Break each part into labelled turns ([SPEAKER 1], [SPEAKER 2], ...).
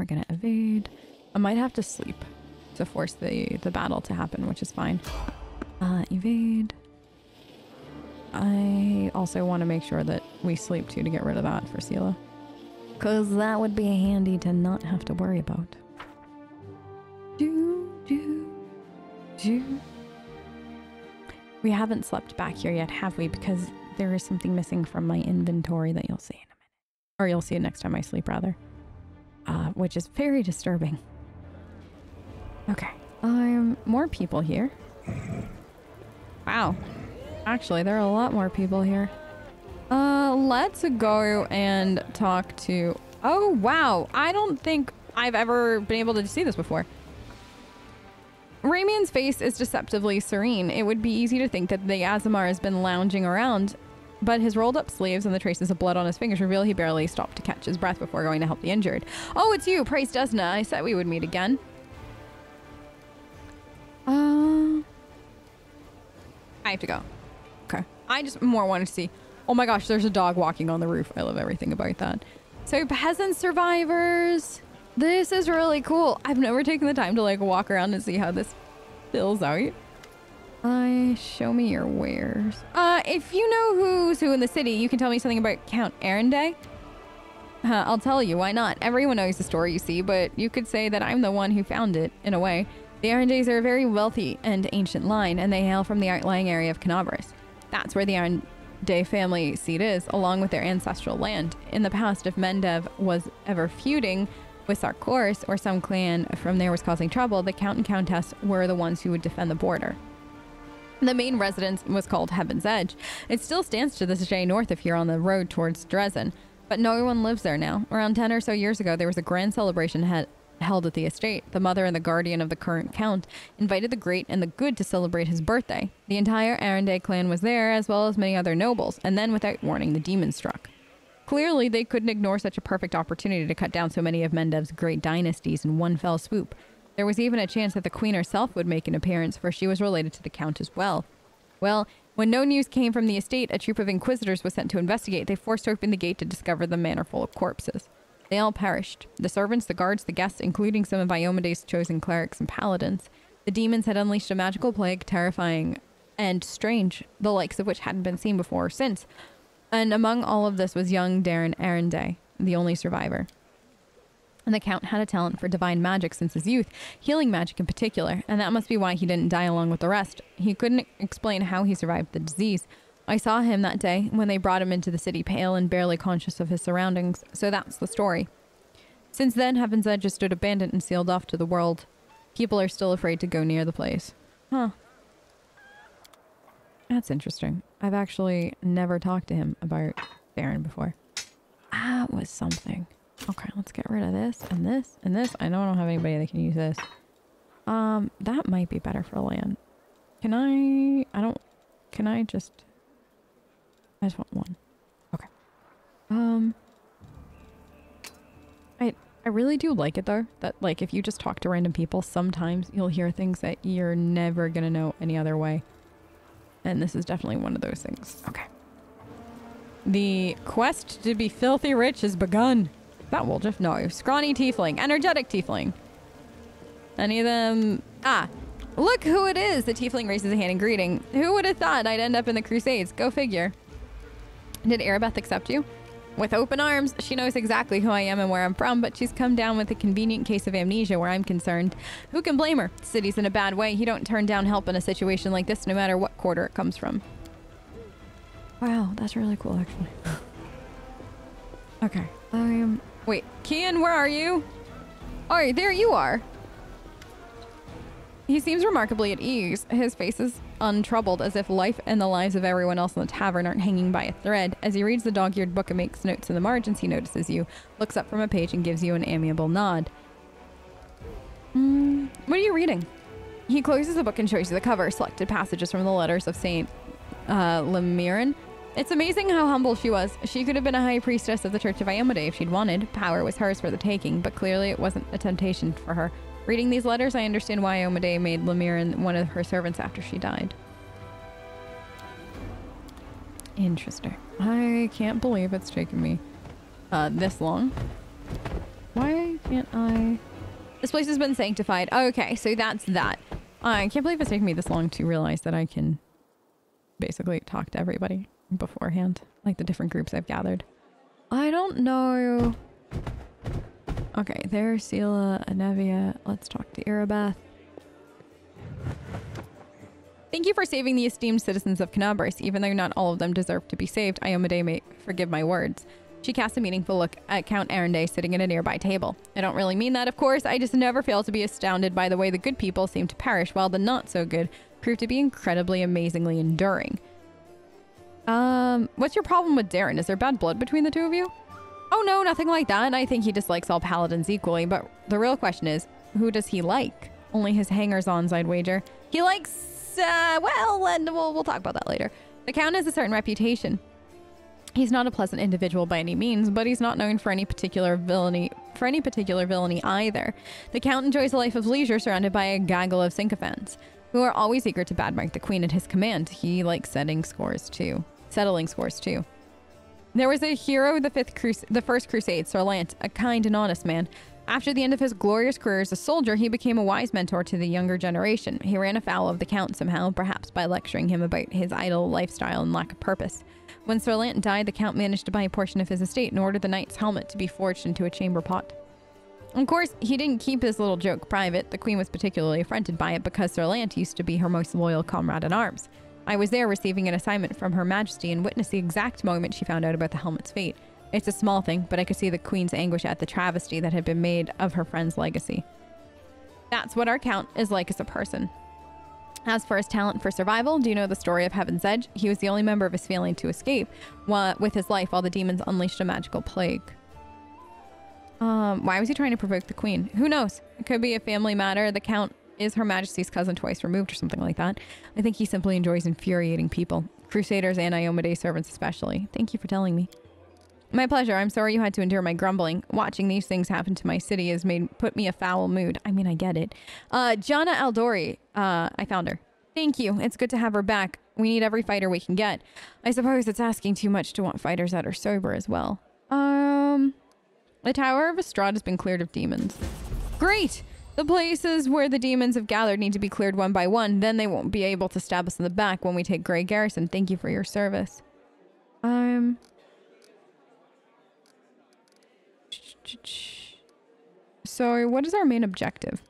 [SPEAKER 1] We're gonna evade. I might have to sleep to force the, the battle to happen, which is fine. Uh, evade. I also want to make sure that we sleep too to get rid of that for Seelah. Because that would be handy to not have to worry about. Do, do, do. We haven't slept back here yet, have we? Because there is something missing from my inventory that you'll see in a minute. Or you'll see it next time I sleep, rather. Uh, which is very disturbing. Okay. Um, more people here. Wow. Actually, there are a lot more people here. Uh, let's go and talk to... Oh, wow. I don't think I've ever been able to see this before. Ramien's face is deceptively serene. It would be easy to think that the Aasimar has been lounging around, but his rolled up sleeves and the traces of blood on his fingers reveal he barely stopped to catch his breath before going to help the injured. Oh, it's you, Price Desna. I said we would meet again. Uh, I have to go. Okay. I just more wanted to see. Oh my gosh, there's a dog walking on the roof. I love everything about that. So peasant survivors. This is really cool. I've never taken the time to like walk around and see how this fills out. I show me your wares. Uh, if you know who's who in the city, you can tell me something about Count Arendae. Uh, I'll tell you, why not? Everyone knows the story, you see, but you could say that I'm the one who found it, in a way. The Arendaes are a very wealthy and ancient line, and they hail from the outlying area of Kenabres. That's where the Arendae family seat is, along with their ancestral land. In the past, if Mendev was ever feuding with Sarkoris or some clan from there was causing trouble, the Count and Countess were the ones who would defend the border. The main residence was called Heaven's Edge. It still stands to this day north of here on the road towards Drezen, but no one lives there now. Around 10 or so years ago, there was a grand celebration held at the estate. The mother and the guardian of the current count invited the great and the good to celebrate his birthday. The entire Arendae clan was there, as well as many other nobles, and then without warning, the demon struck. Clearly, they couldn't ignore such a perfect opportunity to cut down so many of Mendev's great dynasties in one fell swoop. There was even a chance that the queen herself would make an appearance, for she was related to the count as well. Well, when no news came from the estate, a troop of inquisitors was sent to investigate. They forced open the gate to discover the manor full of corpses. They all perished. The servants, the guards, the guests, including some of Iomedae's chosen clerics and paladins. The demons had unleashed a magical plague, terrifying and strange, the likes of which hadn't been seen before or since. And among all of this was young Daeran Arendae, the only survivor. And the Count had a talent for divine magic since his youth, healing magic in particular, and that must be why he didn't die along with the rest. He couldn't explain how he survived the disease, I saw him that day when they brought him into the city, pale and barely conscious of his surroundings. So that's the story. Since then, Heaven's Edge has stood abandoned and sealed off to the world. People are still afraid to go near the place. Huh. That's interesting. I've actually never talked to him about Baron before. That was something. Okay, let's get rid of this and this and this. I know I don't have anybody that can use this. Um, that might be better for Lann. Can I... I don't... Can I just... I just want one. Okay. Um. I I really do like it though. That like if you just talk to random people, sometimes you'll hear things that you're never gonna know any other way. And this is definitely one of those things. Okay. The quest to be filthy rich has begun. That will no. Scrawny tiefling. Energetic tiefling. Any of them... Ah, Look who it is! The tiefling raises a hand in greeting. Who would have thought I'd end up in the Crusades? Go figure. Did Irabeth accept you? With open arms, she knows exactly who I am and where I'm from, but she's come down with a convenient case of amnesia where I'm concerned. Who can blame her? The city's in a bad way. You don't turn down help in a situation like this no matter what quarter it comes from. Wow, that's really cool, actually. okay. Um, wait. Kian, where are you? Oh, there you are. He seems remarkably at ease. His face is untroubled, as if life and the lives of everyone else in the tavern aren't hanging by a thread. As he reads the dog-eared book and makes notes in the margins, he notices you, looks up from a page, and gives you an amiable nod. Mm, what are you reading? He closes the book and shows you the cover, selected passages from the letters of Saint uh, Lemirin. It's amazing how humble she was. She could have been a high priestess of the Church of Iomedae if she'd wanted. Power was hers for the taking, but clearly it wasn't a temptation for her. Reading these letters, I understand why Iomedae made Lemirin one of her servants after she died. Interesting. I can't believe it's taken me uh, this long Why can't I? This place has been sanctified. Okay, so that's that. I can't believe it's taken me this long to realize that I can basically talk to everybody beforehand, like the different groups I've gathered. I don't know. Okay, there's Seelah, Anevia. Let's talk to Irabeth. Thank you for saving the esteemed citizens of Kenabres. Even though not all of them deserve to be saved, Iomedae may forgive my words. She casts a meaningful look at Count Arendae sitting at a nearby table. I don't really mean that, of course. I just never fail to be astounded by the way the good people seem to perish, while the not so good prove to be incredibly amazingly enduring. Um, what's your problem with Daeran? Is there bad blood between the two of you? Oh no, nothing like that. I think he dislikes all paladins equally, but the real question is, who does he like? Only his hangers-ons, I'd wager. He likes, uh, well, and we'll, we'll talk about that later. The Count has a certain reputation. He's not a pleasant individual by any means, but he's not known for any particular villainy for any particular villainy either. The Count enjoys a life of leisure surrounded by a gaggle of sycophants, who are always eager to badmouth the Queen at his command. He likes setting scores too. Settling scores too. There was a hero of the fifth crus- the first crusade, Sir Lant, a kind and honest man. After the end of his glorious career as a soldier, he became a wise mentor to the younger generation. He ran afoul of the Count somehow, perhaps by lecturing him about his idle lifestyle and lack of purpose. When Sir Lant died, the Count managed to buy a portion of his estate and ordered the knight's helmet to be forged into a chamber pot. Of course, he didn't keep this little joke private. The Queen was particularly affronted by it because Sir Lant used to be her most loyal comrade in arms. I was there receiving an assignment from Her Majesty and witnessed the exact moment she found out about the helmet's fate. It's a small thing, but I could see the Queen's anguish at the travesty that had been made of her friend's legacy. That's what our Count is like as a person. As for his talent for survival, do you know the story of Heaven's Edge? He was the only member of his family to escape with his life while the demons unleashed a magical plague. Um, why was he trying to provoke the queen? Who knows? It could be a family matter. The count is Her Majesty's cousin twice removed or something like that. I think he simply enjoys infuriating people. Crusaders and Iomedae servants especially. Thank you for telling me. My pleasure. I'm sorry you had to endure my grumbling. Watching these things happen to my city has made put me a foul mood. I mean, I get it. Uh, Jana Aldori. Uh, I found her. Thank you. It's good to have her back. We need every fighter we can get. I suppose it's asking too much to want fighters that are sober as well. Um, the Tower of Estrod has been cleared of demons. Great! The places where the demons have gathered need to be cleared one by one. Then they won't be able to stab us in the back when we take Grey Garrison. Thank you for your service. Um, So, what is our main objective?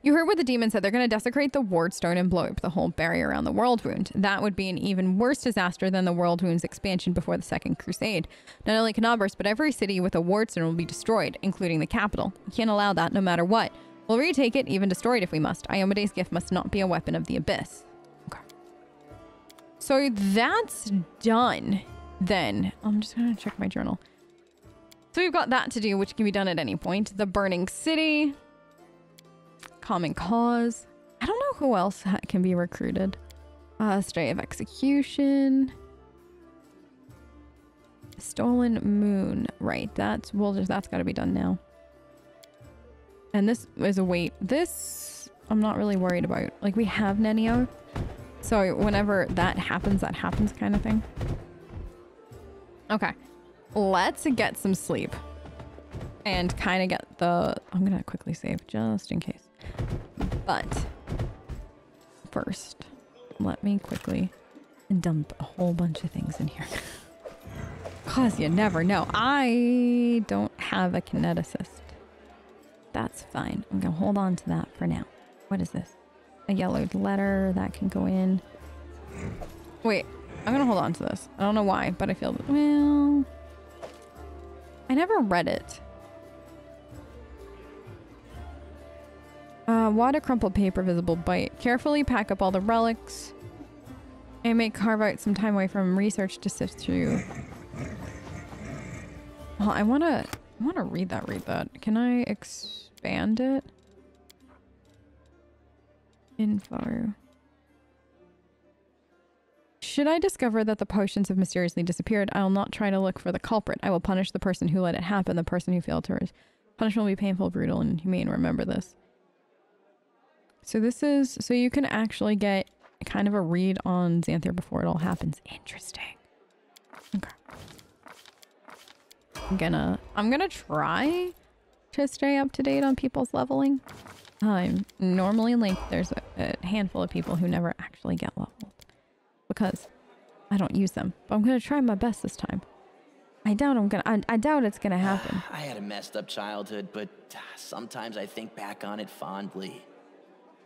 [SPEAKER 1] You heard what the demon said. They're going to desecrate the ward stone and blow up the whole barrier around the world wound. That would be an even worse disaster than the world wound's expansion before the Second Crusade. Not only Kenabres, but every city with a ward stone will be destroyed, including the capital. You can't allow that no matter what. We'll retake it, even destroy it if we must. Iomedae's gift must not be a weapon of the abyss. Okay. So that's done then. I'm just going to check my journal. So we've got that to do, which can be done at any point. The Burning City. Common Cause. I don't know who else can be recruited. Uh, Stray of Execution. Stolen Moon. Right, that's, well, just, that's got to be done now. And this is a wait. This, I'm not really worried about. Like, we have Nenio. So whenever that happens, that happens kind of thing. Okay let's get some sleep and kind of get the I'm gonna quickly save just in case but first let me quickly dump a whole bunch of things in here. Cause you never know. I don't have a kineticist. That's fine. I'm gonna hold on to that for now. What is this? A yellowed letter that can go in. Wait I'm gonna hold on to this. I don't know why but I feel well I never read it. Uh, wad of crumpled paper visible bite. Carefully pack up all the relics. And may carve out some time away from research to sift through. Well, I wanna I wanna read that, read that. Can I expand it? Info. Should I discover that the potions have mysteriously disappeared, I will not try to look for the culprit. I will punish the person who let it happen, the person who failed to... Punishment will be painful, brutal, and humane. Remember this. So this is... So you can actually get kind of a read on Xanthir before it all happens. Interesting. Okay. I'm gonna I'm gonna try to stay up to date on people's leveling. I'm normally like there's a, a handful of people who never actually get leveled because I don't use them. But I'm gonna try my best this time. I doubt I'm gonna. I, I doubt it's gonna happen.
[SPEAKER 2] I had a messed up childhood, but ah, sometimes I think back on it fondly.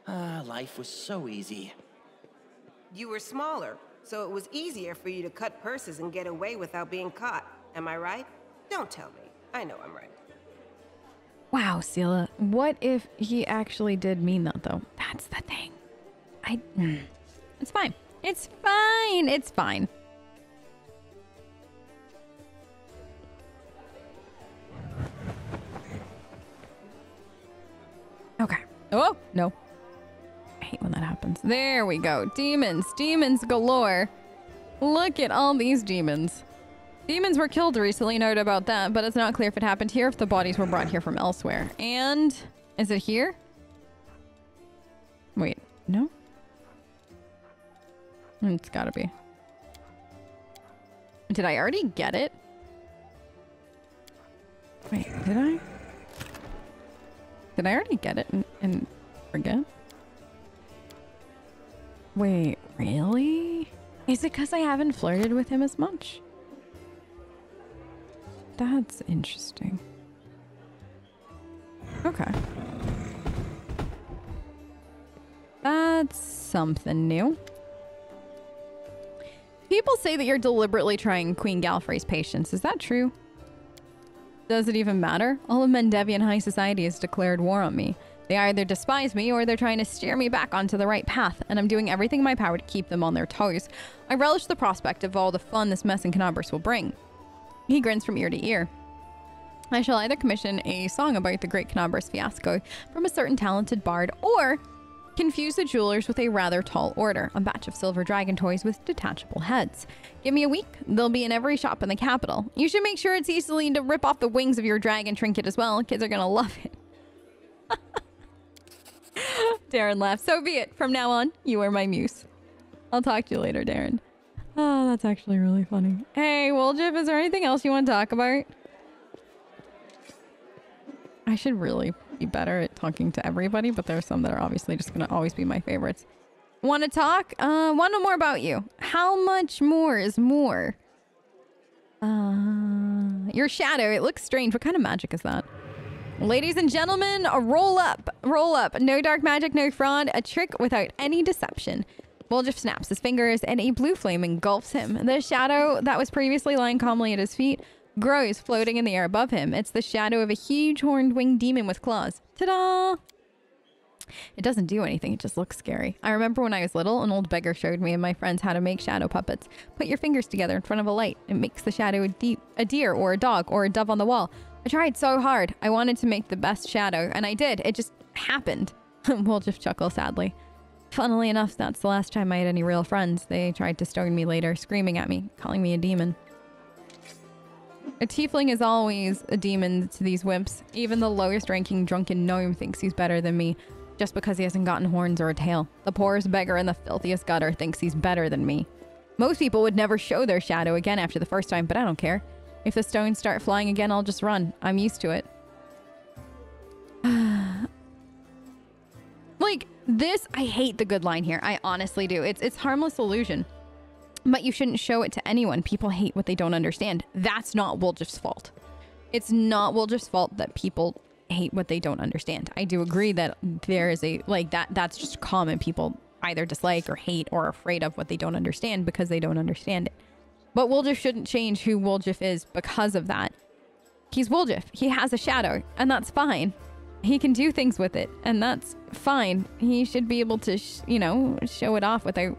[SPEAKER 2] Ah, life was so easy.
[SPEAKER 3] You were smaller, so it was easier for you to cut purses and get away without being caught. Am I right? Don't tell me. I know I'm right.
[SPEAKER 1] Wow, Seelah. What if he actually did mean that, though? That's the thing. I. mm. It's fine. It's fine. It's fine. Okay. Oh, no. Hate when that happens. There we go. Demons. Demons galore. Look at all these demons. Demons were killed recently, note about that, but it's not clear if it happened here, if the bodies were brought here from elsewhere. And is it here? Wait, no? It's gotta be. Did I already get it? Wait, did I? Did I already get it and, and forget? Wait, really? Is it because I haven't flirted with him as much? That's interesting. Okay. That's something new. People say that you're deliberately trying Queen Galfrey's patience. Is that true? Does it even matter? All of Mendevian high society has declared war on me. They either despise me or they're trying to steer me back onto the right path, and I'm doing everything in my power to keep them on their toes. I relish the prospect of all the fun this mess in Kenabres will bring. He grins from ear to ear. I shall either commission a song about the great Kenabres fiasco from a certain talented bard, or confuse the jewelers with a rather tall order, a batch of silver dragon toys with detachable heads. Give me a week, they'll be in every shop in the capital. You should make sure it's easily to rip off the wings of your dragon trinket as well. Kids are gonna love it. Daeran laughed. So be it. From now on, you are my muse. I'll talk to you later, Daeran. Oh, that's actually really funny. Hey, Woljif, is there anything else you want to talk about? I should really be better at talking to everybody, but there are some that are obviously just going to always be my favorites. Want to talk? Uh, want to know more about you. How much more is more? Uh, your shadow. It looks strange. What kind of magic is that? Ladies and gentlemen, roll up, roll up. No dark magic, no fraud. A trick without any deception. Woljif snaps his fingers and a blue flame engulfs him. The shadow that was previously lying calmly at his feet grows floating in the air above him. It's the shadow of a huge horned winged demon with claws. Ta-da! It doesn't do anything, it just looks scary. I remember when I was little, an old beggar showed me and my friends how to make shadow puppets. Put your fingers together in front of a light. It makes the shadow a, de- a deer or a dog or a dove on the wall. I tried so hard. I wanted to make the best shadow, and I did. It just happened. Woljif chuckle sadly. Funnily enough, that's the last time I had any real friends. They tried to stone me later, screaming at me, calling me a demon. A tiefling is always a demon to these wimps. Even the lowest ranking drunken gnome thinks he's better than me, just because he hasn't gotten horns or a tail. The poorest beggar in the filthiest gutter thinks he's better than me. Most people would never show their shadow again after the first time, but I don't care. If the stones start flying again, I'll just run. I'm used to it. like, this, I hate the good line here. I honestly do. It's it's harmless illusion. But you shouldn't show it to anyone. People hate what they don't understand. That's not Woljif's fault. It's not Woljif's fault that people hate what they don't understand. I do agree that there is a like that that's just common. People either dislike or hate or afraid of what they don't understand because they don't understand it. But Woljif shouldn't change who Woljif is because of that. He's Woljif. He has a shadow, and that's fine. He can do things with it, and that's fine. He should be able to, you know, show it off without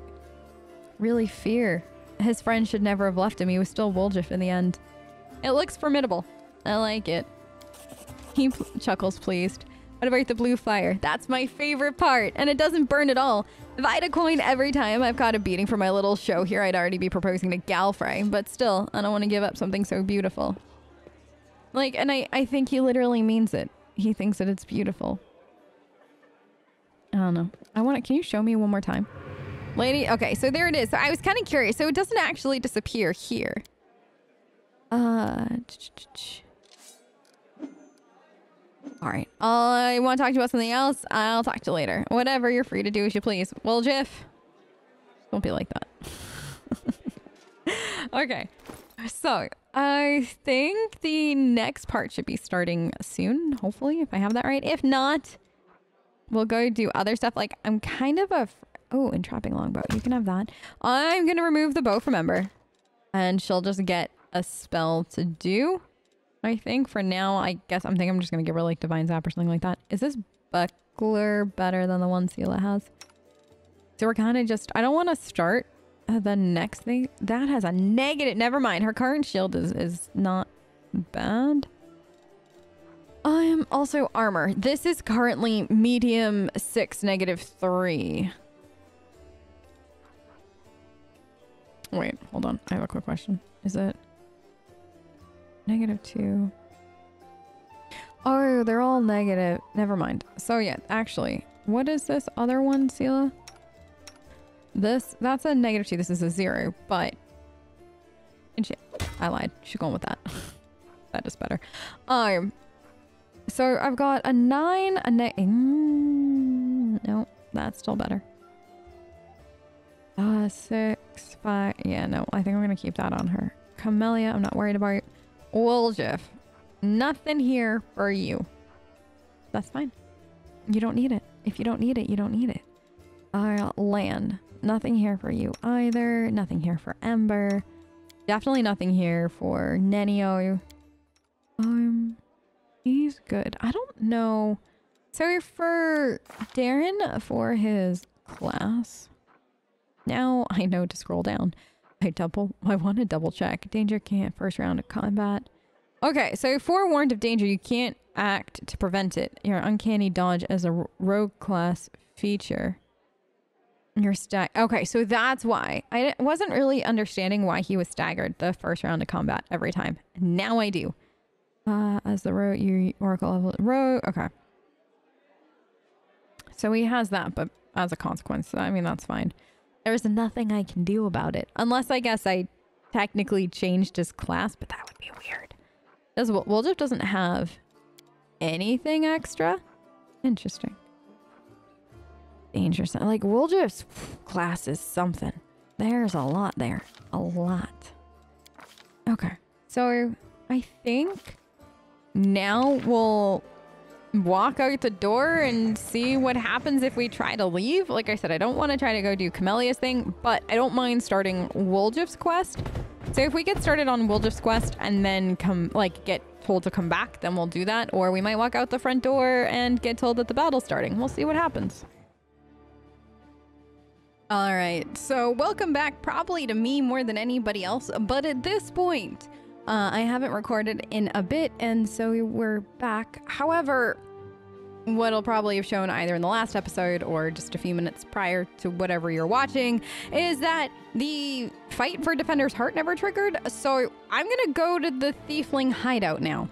[SPEAKER 1] really fear. His friend should never have left him. He was still Woljif in the end. It looks formidable. I like it. He chuckles pleased. What about the blue fire? That's my favorite part, and it doesn't burn at all. If I had a coin every time I've got a beating for my little show here, I'd already be proposing to Galfrey. But still, I don't want to give up something so beautiful. Like, and I, I think he literally means it. He thinks that it's beautiful. I don't know. I want to, can you show me one more time? Lady, okay, so there it is. So I was kind of curious. So it doesn't actually disappear here. Uh. All right. I want to talk to you about something else. I'll talk to you later. Whatever. You're free to do as you please. Woljif, don't be like that. okay. So I think the next part should be starting soon. Hopefully, if I have that right. If not, we'll go do other stuff. Like I'm kind of a oh, entrapping longbow. You can have that. I'm gonna remove the bow from Ember, and she'll just get a spell to do. I think for now, I guess I'm thinking I'm just gonna give her like divine zap or something like that. Is this buckler better than the one Seelah has? So we're kind of just. I don't want to start the next thing. That has a negative. Never mind. Her current shield is is not bad. I am also armor. This is currently medium six, negative three. Wait, hold on. I have a quick question. Is it negative two? Oh, they're all negative. Never mind. So yeah, actually, what is this other one, Seelah? This, that's a negative two. This is a zero, but... And she, I lied. She's going with that. that is better. Um, so I've got a nine, a ne- mm, no, that's still better. Uh, six, five. Yeah, no, I think I'm gonna keep that on her. Camellia, I'm not worried about. Woljif, nothing here for you. That's fine. You don't need it. If you don't need it, you don't need it. Uh, Lann, nothing here for you either. Nothing here for Ember. Definitely nothing here for Nenio. Um, he's good. I don't know. Sorry for Daeran, for his class, now I know to scroll down. I double, I want to double check. Danger can't first round of combat. Okay, so forewarned of danger, you can't act to prevent it. Your uncanny dodge as a rogue class feature. Your stack. Okay, so that's why. I wasn't really understanding why he was staggered the first round of combat every time. Now I do. Uh, as the rogue, you oracle level rogue. Okay. So he has that, but as a consequence, I mean, that's fine. There's nothing I can do about it. Unless I guess I technically changed his class, but that would be weird. Does Woljif doesn't have anything extra? Interesting. Dangerous. Like Woljif's class is something. There's a lot there. A lot. Okay. So I think now we'll walk out the door and see what happens if we try to leave. Like I said, I don't want to try to go do Camellia's thing, but I don't mind starting Woljif's quest. So if we get started on Woljif's quest and then come, like, get told to come back, then we'll do that. Or we might walk out the front door and get told that the battle's starting. We'll see what happens. All right, so welcome back probably to me more than anybody else, but at this point, uh, I haven't recorded in a bit, and so we're back. However, what'll probably have shown either in the last episode or just a few minutes prior to whatever you're watching is that the fight for Defender's Heart never triggered. So I'm gonna go to the Thiefling hideout now.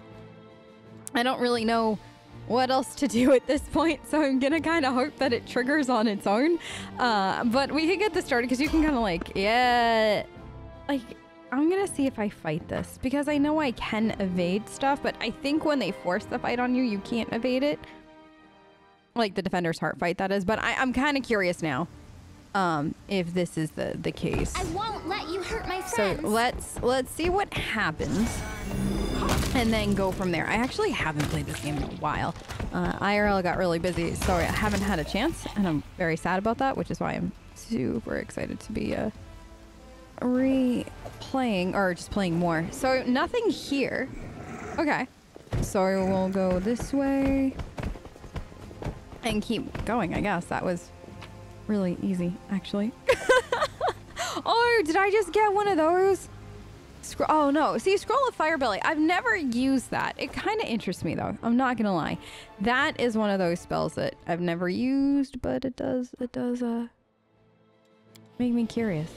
[SPEAKER 1] I don't really know what else to do at this point, so I'm gonna kind of hope that it triggers on its own. Uh, but we can get this started because you can kind of like, yeah, like I'm gonna see if I fight this because I know I can evade stuff, but I think when they force the fight on you, you can't evade it. Like the Defender's Heart fight, that is. But I, am kind of curious now um, if this is the, the case.
[SPEAKER 4] I won't let you hurt my
[SPEAKER 1] friends. So let's let's see what happens and then go from there. I actually haven't played this game in a while. Uh, IRL got really busy, so I haven't had a chance, and I'm very sad about that, which is why I'm super excited to be uh, replaying, or just playing more. So nothing here. Okay. So we'll go this way and keep going, I guess. That was really easy, actually. oh, did I just get one of those? Scro oh, no. See, Scroll of Firebelly. I've never used that. It kind of interests me, though. I'm not going to lie. That is one of those spells that I've never used, but it does, it does, uh, make me curious.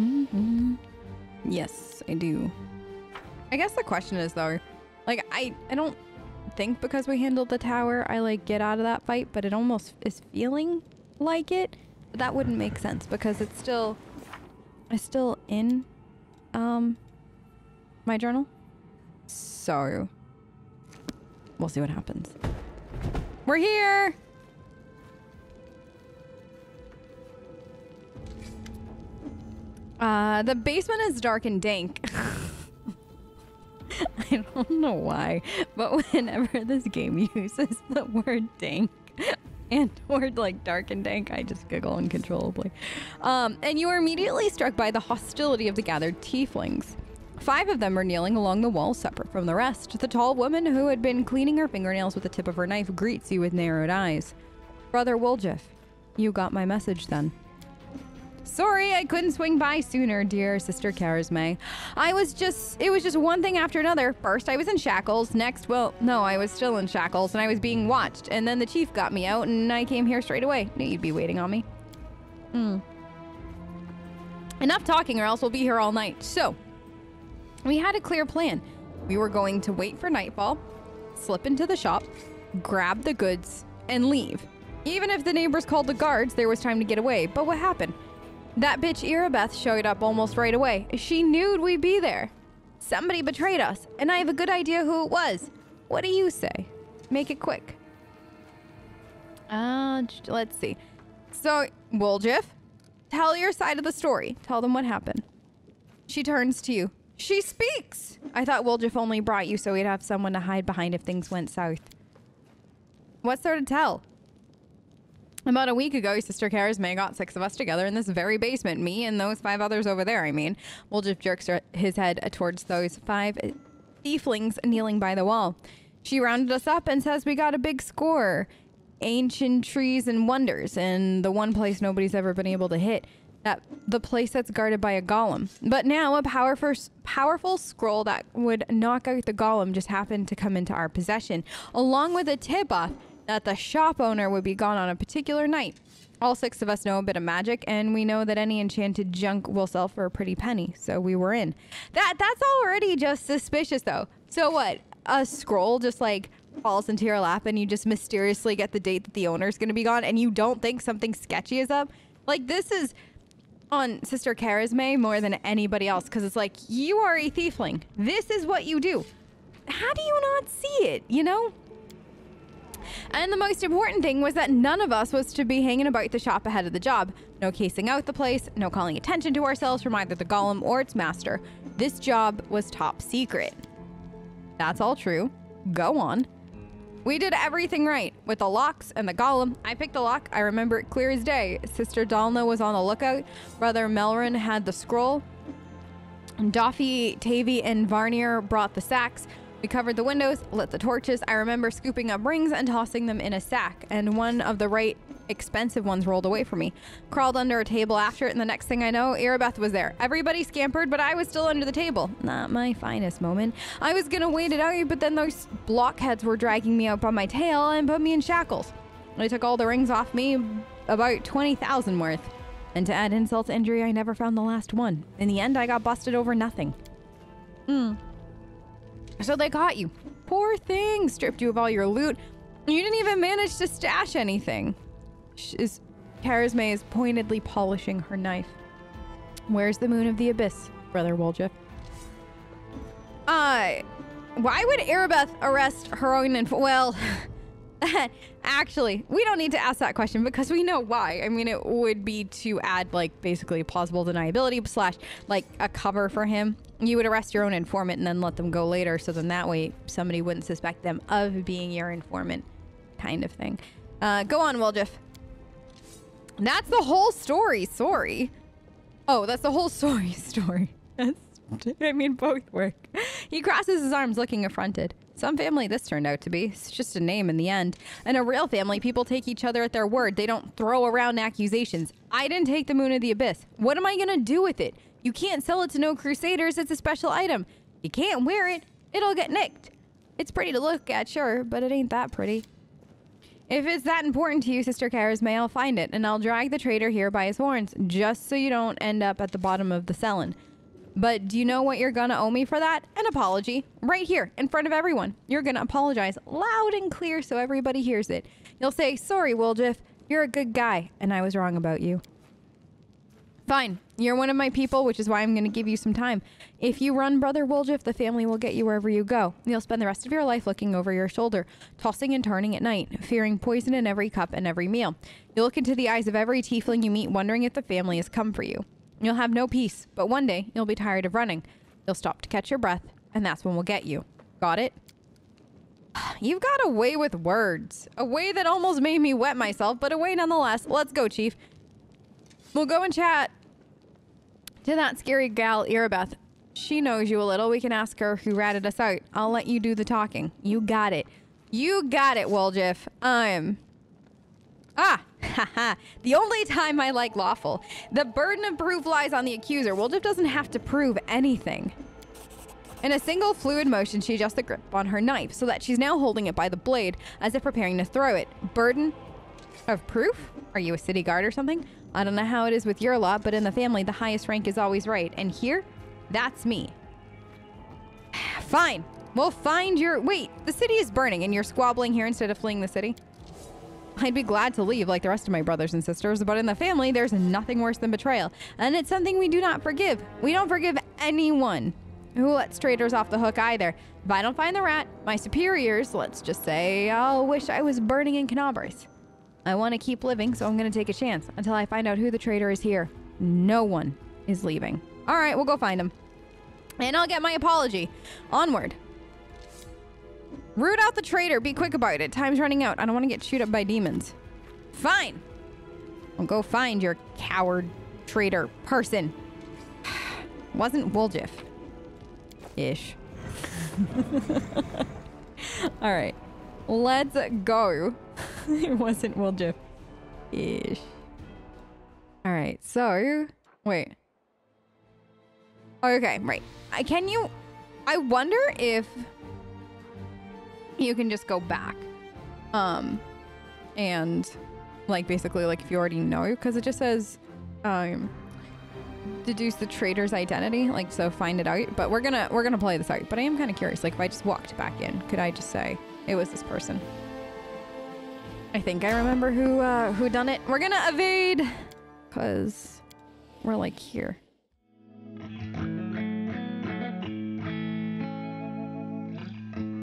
[SPEAKER 1] Mm -hmm. Yes, I do. I guess the question is, though, like, I, I don't think because we handled the tower, I like get out of that fight, but it almost is feeling like it. That wouldn't make sense because it's still, it's still in um my journal. So we'll see what happens. We're here. Uh, the basement is dark and dank. I don't know why, but whenever this game uses the word dank and word like dark and dank, I just giggle uncontrollably. Um, and you are immediately struck by the hostility of the gathered tieflings. Five of them are kneeling along the wall, separate from the rest. The tall woman who had been cleaning her fingernails with the tip of her knife greets you with narrowed eyes. Brother Woljif, you got my message then. Sorry, I couldn't swing by sooner, dear sister Kerismei. I was just, it was just one thing after another. First, I was in shackles. Next, well, no, I was still in shackles and I was being watched. And then the chief got me out and I came here straight away. Knew you'd be waiting on me. Hmm. Enough talking or else we'll be here all night. So, we had a clear plan. We were going to wait for nightfall, slip into the shop, grab the goods, and leave. Even if the neighbors called the guards, there was time to get away. But what happened? That bitch Irabeth showed up almost right away. She knew we'd be there. Somebody betrayed us, and I have a good idea who it was. What do you say? Make it quick. Uh, let's see. So, Woljif, tell your side of the story. Tell them what happened. She turns to you. She speaks! I thought Woljif only brought you so he'd have someone to hide behind if things went south. What's there to tell? About a week ago, Sister Kerismei got six of us together in this very basement. Me and those five others over there, I mean. Woljif jerks his head towards those five tieflings kneeling by the wall. She rounded us up and says we got a big score. Ancient trees and wonders, and the one place nobody's ever been able to hit. That the place that's guarded by a golem. But now a powerful powerful scroll that would knock out the golem just happened to come into our possession, along with a tip-off that the shop owner would be gone on a particular night. All six of us know a bit of magic, and we know that any enchanted junk will sell for a pretty penny, so we were in. That that's already just suspicious, though. So what? A scroll just like falls into your lap, and you just mysteriously get the date that the owner's to be gone, and you don't think something sketchy is up. Like this is on Sister Kerismei more than anybody else, because it's like you are a thiefling. This is what you do. How do you not see it? You know? And the most important thing was that none of us was to be hanging about the shop ahead of the job. No casing out the place, no calling attention to ourselves from either the golem or its master. This job was top secret. That's all true. Go on. We did everything right with the locks and the golem. I picked the lock. I remember it clear as day. Sister Dalna was on the lookout. Brother Melrin had the scroll. Doffy, Tavy, and Varnier brought the sacks. We covered the windows, lit the torches. I remember scooping up rings and tossing them in a sack, and one of the right expensive ones rolled away from me. Crawled under a table after it, and the next thing I know, Irabeth was there. Everybody scampered, but I was still under the table. Not my finest moment. I was gonna wait it out, but then those blockheads were dragging me up by my tail and put me in shackles. They took all the rings off me, about 20,000 worth. And to add insult to injury, I never found the last one. In the end, I got busted over nothing. Hmm. So they caught you. Poor thing. Stripped you of all your loot. You didn't even manage to stash anything. Is Kerismei is pointedly polishing her knife. Where's the moon of the abyss, Brother Woljif? Uh, why would Irabeth arrest her own inf- Well, actually, we don't need to ask that question because we know why. I mean, it would be to add, like, basically plausible deniability slash, like, a cover for him you would arrest your own informant and then let them go later. So then that way somebody wouldn't suspect them of being your informant kind of thing. Uh, go on Woljif. that's the whole story. Sorry. Oh that's the whole story. Story I mean both work. He crosses his arms looking affronted. Some family this turned out to be. It's just a name in the end. In a real family. People take each other at their word. They don't throw around accusations. I didn't take the moon of the abyss. What am I gonna do with it you can't sell it to no crusaders. It's a special item. You can't wear it. It'll get nicked. It's pretty to look at, sure, but it ain't that pretty. If it's that important to you, Sister Kerismei, I'll find it, and I'll drag the traitor here by his horns, just so you don't end up at the bottom of the Sellen. But do you know what you're gonna owe me for that? An apology. Right here, in front of everyone. You're gonna apologize loud and clear so everybody hears it. You'll say, sorry, Woljif, you're a good guy, and I was wrong about you. Fine. You're one of my people, which is why I'm going to give you some time. If you run Brother Woljif, the family will get you wherever you go. You'll spend the rest of your life looking over your shoulder, tossing and turning at night, fearing poison in every cup and every meal. You'll look into the eyes of every tiefling you meet, wondering if the family has come for you. You'll have no peace, but one day you'll be tired of running. You'll stop to catch your breath, and that's when we'll get you. Got it? You've got a way with words. A way that almost made me wet myself, but a way nonetheless. Let's go, Chief. We'll go and chat to that scary gal, Irabeth. She knows you a little. We can ask her who ratted us out. I'll let you do the talking. You got it. You got it, Woljif. Um. Ah, haha. the only time I like lawful. The burden of proof lies on the accuser. Woljif doesn't have to prove anything. In a single fluid motion, she adjusts the grip on her knife so that she's now holding it by the blade as if preparing to throw it. Burden of proof? Are you a city guard or something? I don't know how it is with your lot, but in the family, the highest rank is always right. And here, that's me. Fine. We'll find your. Wait, the city is burning and you're squabbling here instead of fleeing the city? I'd be glad to leave like the rest of my brothers and sisters, but in the family, there's nothing worse than betrayal. And it's something we do not forgive. We don't forgive anyone who lets traitors off the hook either. If I don't find the rat, my superiors, let's just say, I'll wish I was burning in Kenabres. I want to keep living, so I'm going to take a chance until I find out who the traitor is here. No one is leaving. All right, we'll go find him. And I'll get my apology. Onward. Root out the traitor. Be quick about it. Time's running out. I don't want to get chewed up by demons. Fine. I'll go find your coward traitor person. Wasn't Woljif. Ish. All right. Let's go. it wasn't Woljif. Ish. All right. So, wait. Okay, right. I can you I wonder if you can just go back. Um and like basically like if you already know because it just says um deduce the traitor's identity like so find it out but we're gonna we're gonna play this out but i am kind of curious like if i just walked back in could i just say it was this person I think I remember who uh, who done it. We're gonna evade, cause we're like here.